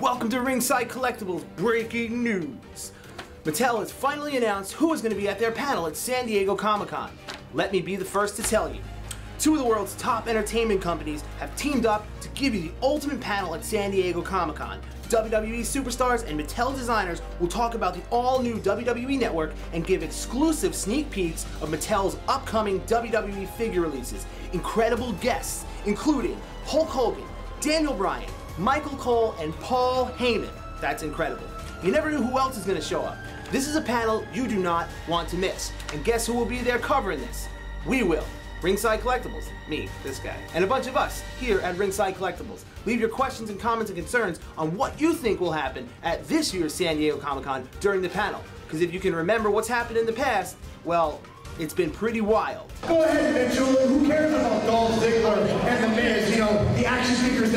welcome to Ringside Collectibles Breaking News. Mattel has finally announced who is going to be at their panel at San Diego Comic Con. Let me be the first to tell you. Two of the world's top entertainment companies have teamed up to give you the ultimate panel at San Diego Comic Con. WWE superstars and Mattel designers will talk about the all-new WWE Network and give exclusive sneak peeks of Mattel's upcoming WWE figure releases. Incredible guests, including Hulk Hogan, Daniel Bryan, Michael Cole, and Paul Heyman. That's incredible. You never knew who else is going to show up. This is a panel you do not want to miss. And guess who will be there covering this? We will. Ringside Collectibles, me, this guy, and a bunch of us here at Ringside Collectibles. Leave your questions and comments and concerns on what you think will happen at this year's San Diego Comic Con during the panel. Because if you can remember what's happened in the past, well, it's been pretty wild. Go ahead, Mitchell. Who cares about Dolph Ziggler and The Miz? You know, the action figures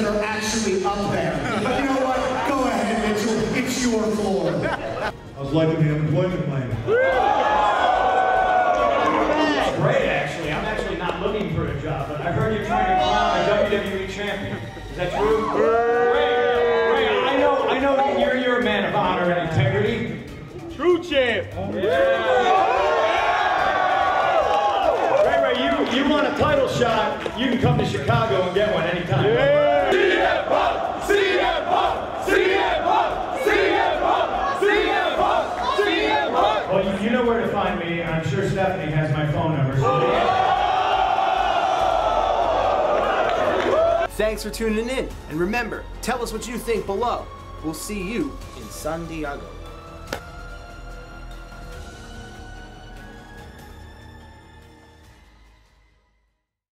that are actually up there. But you know what? Go ahead, Mitchell. It's your floor. How's life in the unemployment line? Great, actually. I'm actually not looking for a job, but I heard you're trying to crown a WWE champion. Is that true? Rey, Rey, I know, I know that you're, you're a man of honor and integrity. True champ. Rey, Rey, you, you want a title shot, you can come to Chicago and get one know where to find me. I'm sure Stephanie has my phone number. So Thanks for tuning in, and remember, tell us what you think below. We'll see you in San Diego.